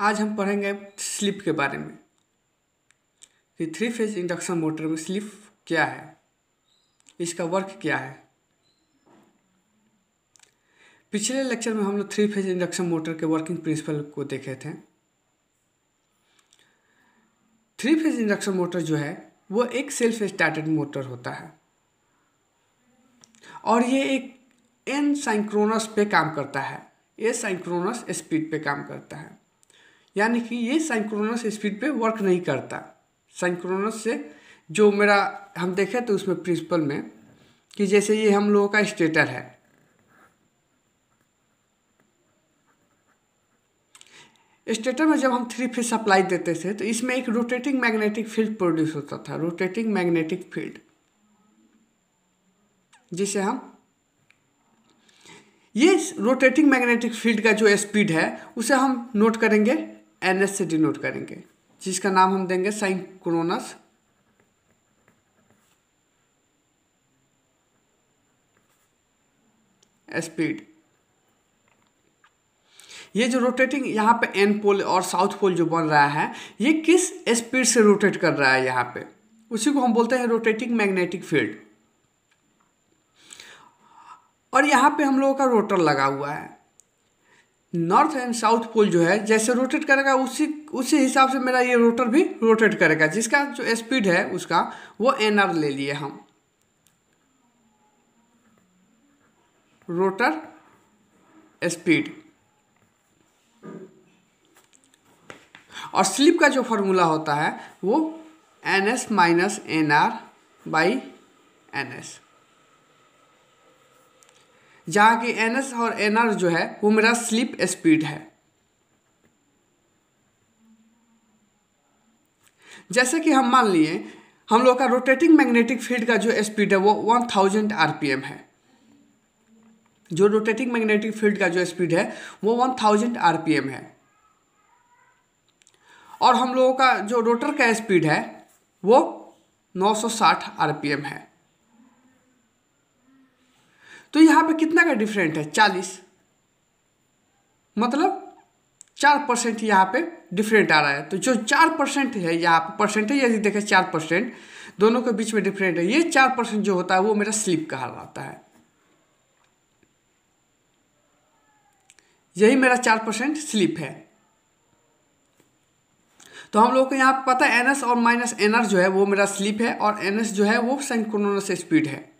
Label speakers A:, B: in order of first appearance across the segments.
A: आज हम पढ़ेंगे स्लिप के बारे में कि थ्री फ़ेज़ इंडक्शन मोटर में स्लिप क्या है, इसका वर्क क्या है। पिछले लेक्चर में हम लोग थ्री फ़ेज़ इंडक्शन मोटर के वर्किंग प्रिंसिपल को देखे थे। थ्री फ़ेज़ इंडक्शन मोटर जो है, वो एक सेल्फ स्टार्टेड मोटर होता है। और ये एक एन साइक्रोनस पे काम करता है ये साइक्रोनस स्पीड पे काम करता है। यानी कि ये साइक्रोनस स्पीड पे वर्क नहीं करता। साइक्रोनस से जो मेरा, हम देखे तो उसमें प्रिंसिपल में कि जैसे ये हम लोगों का स्टेटर है। स्टेटर में जब हम थ्री फ़ेज़ सप्लाई देते थे तो इसमें एक रोटेटिंग मैग्नेटिक फ़ील्ड प्रोड्यूस होता था रोटेटिंग मैग्नेटिक फ़ील्ड जिसे हम, ये रोटेटिंग मैग्नेटिक फ़ील्ड का जो स्पीड है, उसे हम नोट करेंगे। एन एस से डिनोट करेंगे, जिसका नाम हम देंगे साइक्रोनस स्पीड ये जो रोटेटिंग यहाँ पे एन पोल और साउथ पोल जो बन रहा है, ये किस स्पीड से रोटेट कर रहा है यहाँ पे? उसी को हम बोलते हैं रोटेटिंग मैग्नेटिक फ़ील्ड और यहाँ पे हम लोगों का रोटर लगा हुआ है। नॉर्थ एंड साउथ पोल जो है, जैसे रोटेट करेगा, उसी उसी हिसाब से मेरा ये रोटर भी रोटेट करेगा। जिसका जो स्पीड है, उसका, वो एन आर ले लिए हम। रोटर स्पीड और स्लिप का जो फॉर्मूला होता है, वो N S minus N R by N S जहाँ की एन एस और एन आर जो है, वो मेरा स्लिप स्पीड है। जैसे कि हम मान लिए, हम लोग का रोटेटिंग मैग्नेटिक फ़ील्ड का जो स्पीड है, वो वन थाउज़ेंड आरपीएम है। जो रोटेटिंग मैग्नेटिक फ़ील्ड का जो स्पीड है, वो वन थाउज़ेंड आरपीएम है। और हम लोगों का जो रोटर का स्पीड है, वो 960 आरपीएम है। तो यहाँ पे कितना का डिफरेंट है? 40 मतलब चार परसेंट यहाँ पे डिफरेंट आ रहा है। तो जो चार परसेंट है यहाँ पे परसेंटेज यदि देखें चार परसेंट दोनों के बीच में डिफरेंट है। ये चार परसेंट जो होता है वो मेरा स्लिप कहा जाता है। यही मेरा चार परसेंट स्लिप है। तो हम लोग को यहाँ पता है एन और माइनस एनआर जो है वो मेरा स्लिप है और एनएस जो है वो सिंक्रोनस स्पीड है।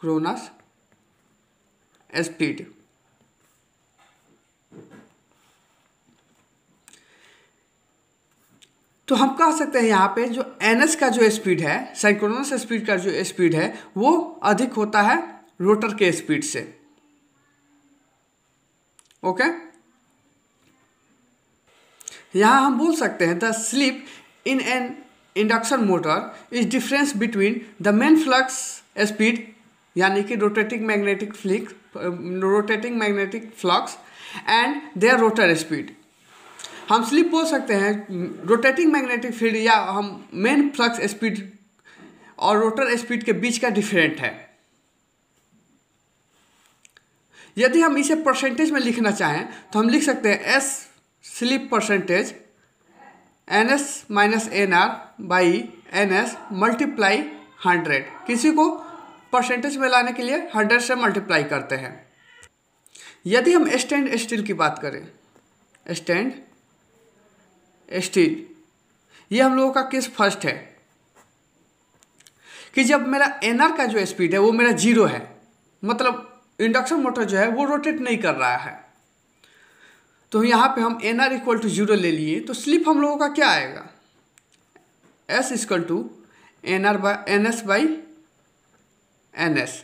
A: क्रोनस स्पीड तो हम कह सकते हैं यहाँ पे जो एन एस का जो स्पीड है साइक्रोनस स्पीड का जो स्पीड है, वो अधिक होता है रोटर के स्पीड से। ओके यहाँ हम बोल सकते हैं the slip in an induction motor is difference between the main flux speed यानी कि rotating magnetic flick rotating magnetic flux and their rotor speed हम स्लिप बोल सकते हैं रोटेटिंग मैग्नेटिक फ़ील्ड या हम मेन फ्लक्स स्पीड और रोटर स्पीड के बीच का डिफरेंट है। यदि हम इसे परसेंटेज में लिखना चाहें तो हम लिख सकते हैं S slip percentage N S minus N R by N S multiply hundred किसी को परसेंटेज में लाने के लिए हंड्रेड से मल्टीप्लाई करते हैं। यदि हम स्टैंड स्टील की बात करें, स्टैंड स्टील, ये हम लोगों का केस फ़र्स्ट है कि जब मेरा एन आर का जो स्पीड है वो मेरा ज़ीरो है मतलब इंडक्शन मोटर जो है वो रोटेट नहीं कर रहा है। तो यहाँ पे हम N R equal to zero ले लिए तो स्लिप हम लोगों का क्या आएगा? S equal to N R by N S by N S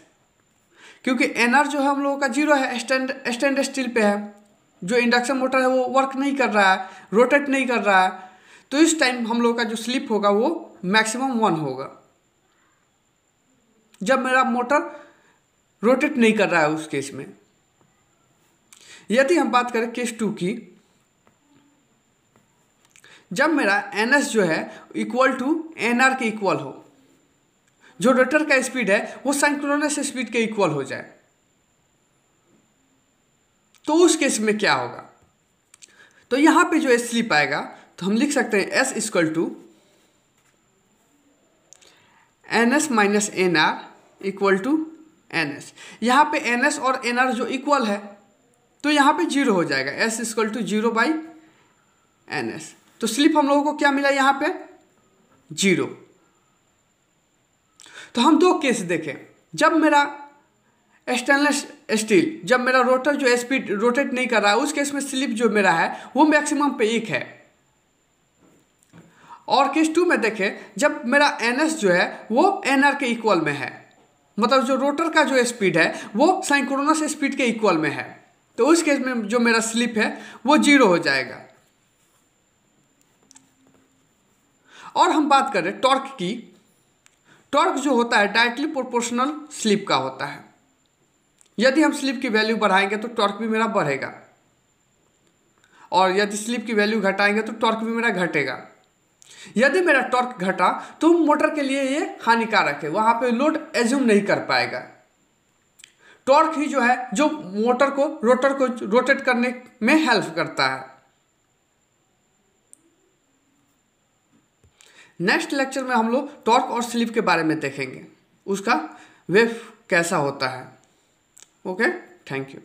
A: क्योंकि एन आर जो है हम लोगों का ज़ीरो है, स्टैंड स्टैंड स्टील पे है। जो इंडक्शन मोटर है वो वर्क नहीं कर रहा है रोटेट नहीं कर रहा है। तो इस टाइम हम लोग का जो स्लिप होगा वो मैक्सिमम वन होगा। जब मेरा मोटर रोटेट नहीं कर रहा है उस केस में। यदि हम बात करें केस टू की, जब मेरा एन एस जो है इक्वल टू एन आर के इक्वल हो जो रोटर का स्पीड है, वो साइक्रोनस स्पीड के इक्वल हो जाए। तो उस केस में क्या होगा? तो यहाँ पे जो स्लिप आएगा तो हम लिख सकते हैं S equal to N S minus N R equal to N S यहाँ पे एन एस और एन आर जो इक्वल है तो यहाँ पे ज़ीरो हो जाएगा। S equal to zero by N S तो स्लिप हम लोगों को क्या मिला यहाँ पे? ज़ीरो तो हम दो केस देखें। जब मेरा स्टेनलेस स्टील जब मेरा रोटर जो स्पीड रोटेट नहीं कर रहा है उस केस में स्लिप जो मेरा है, वो मैक्सिमम पे एक है। और केस टू में देखें, जब मेरा एनएस जो है, वो एनआर के इक्वल में है। मतलब जो रोटर का जो स्पीड है, वो साइक्रोनस स्पीड के इक्वल में है। तो उस केस में जो मेरा स्लिप है, वो ज़ीरो हो जाएगा। और हम बात करें टॉर्क की। टॉर्क जो होता है डायरेक्टली प्रोपोर्शनल स्लिप का होता है। यदि हम स्लिप की वैल्यू बढ़ाएँगे तो टॉर्क भी मेरा बढ़ेगा। और यदि स्लिप की वैल्यू घटाएँगे तो टॉर्क भी मेरा घटेगा। यदि मेरा टॉर्क घटा तो मोटर के लिए ये हानिकारक है। वहाँ पे लोड एज्यूम नहीं कर पाएगा। टॉर्क ही जो है, जो मोटर को रोटर को रोटेट करने में हेल्प करता है। नेक्स्ट लेक्चर में हम लोग टॉर्क और स्लिप के बारे में देखेंगे। उसका वेव कैसा होता है। Okay thank you